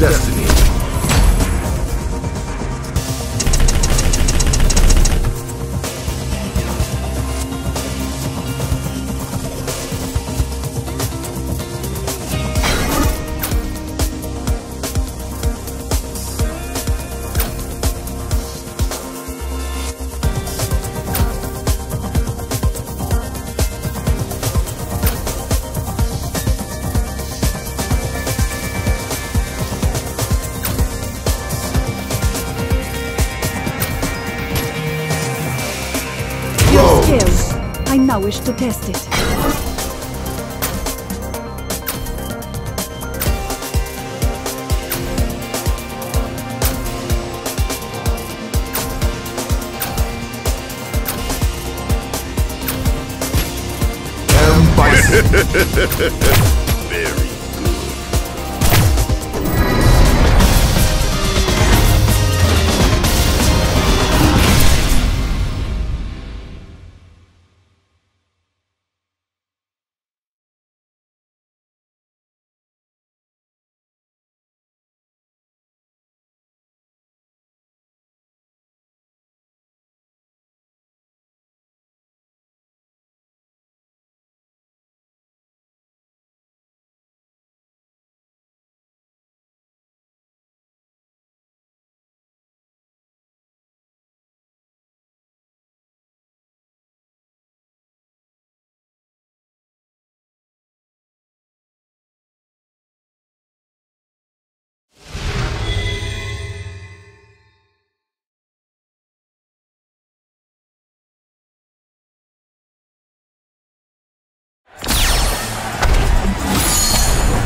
destiny. I wish to test it. M.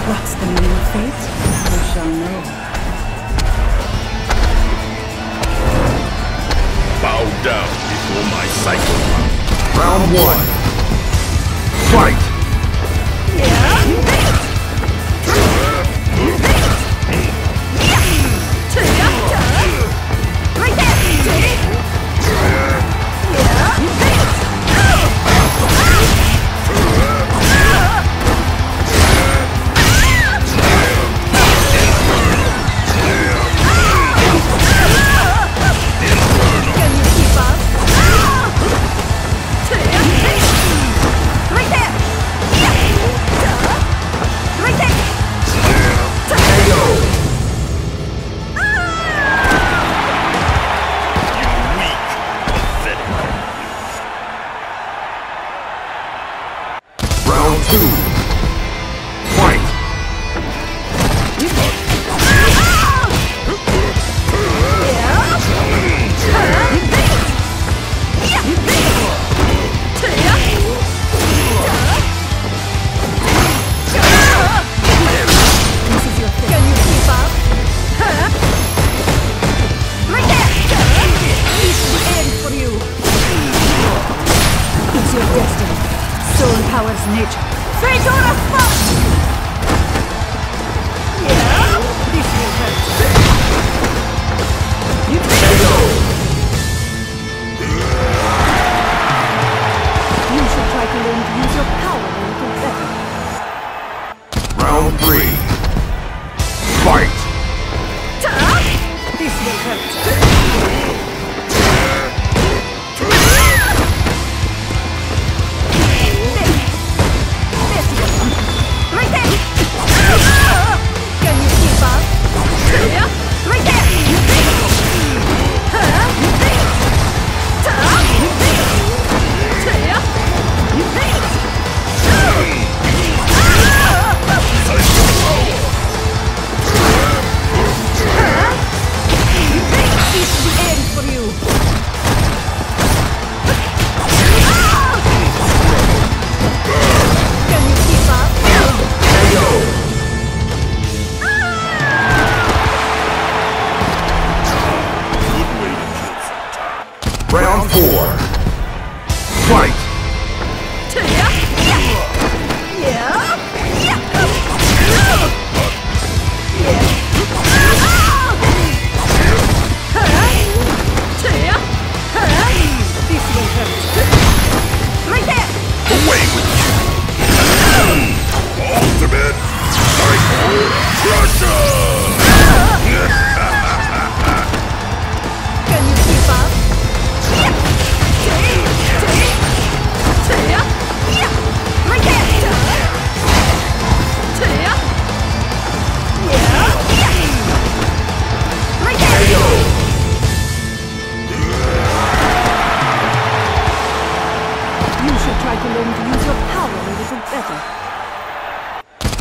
What's the meaning of fate? We shall know. bow down before my cycle. Round one. Fight! Soul empowers nature. Fate or a fuck! Yeah? This will hurt. You should try to learn to use your power a little better. Round three. Fight! This will hurt. Fight!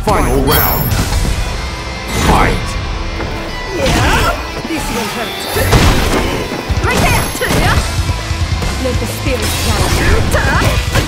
Final round. Fight! Yeah. This will hurt. Right there. Let the spirit This